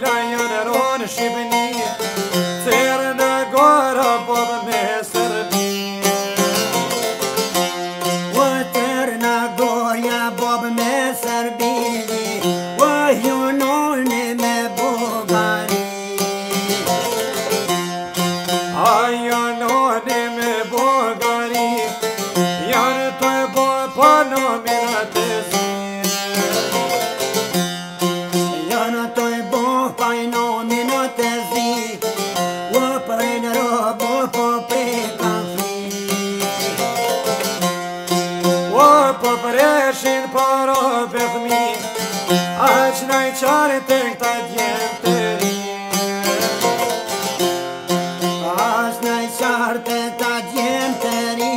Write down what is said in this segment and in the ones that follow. i ay, ay, ay, ay, ay, ay, ay, po përreshin për o përthmi A që në i qare të këta djenë të ri A që në i qare të këta djenë të ri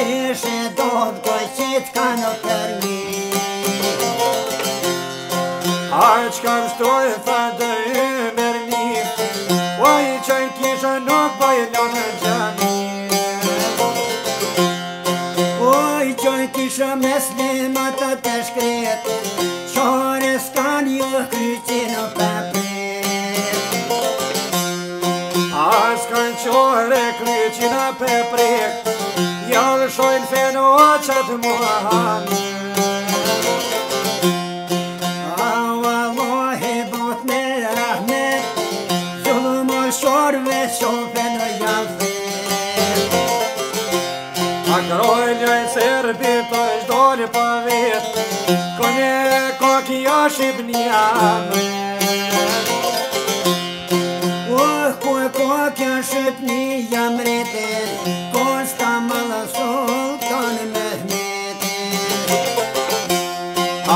Dishe do të kojqit ka në tërmi A që kam shtoj e fa dhe i mërmi O i qënë kisha nuk bëjë po lënë kisha mes në të shkret Qare s'ka një kryqi në pepri A s'ka në qare kryqi në pepri Ja dhe shojnë fenua qatë muha A krojnë jojnë sërbi të po është doli për vit Kone koki jo shqipnia Oh, kone e koki jo mrete Kosta më lësull të në mehmete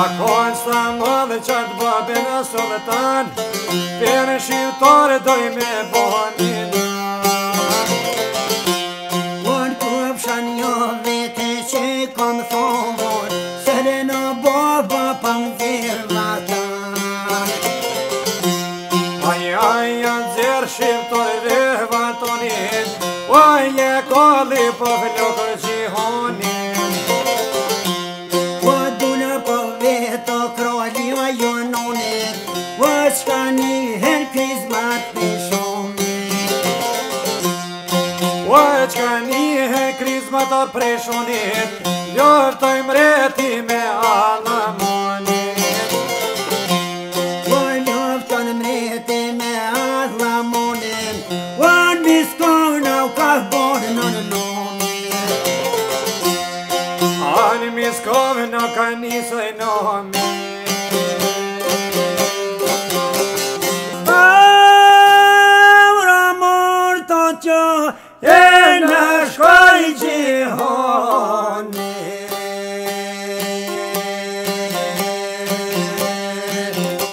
A kosta më dhe qatë babin e sëllë tanë Për në me bohë Po vetë që i këmë thonë, sëre në boba për më dhirë vatë janë Aja janë zirë shimë të dhirë vatë toninë, oje për blokën që i Po dhune po vetë këroli ajo nonitë, po shka një dhe preshonit Ljohë mreti me alë monit Oj, ljohë mreti me alë monit O në miskon au ka borë në në ka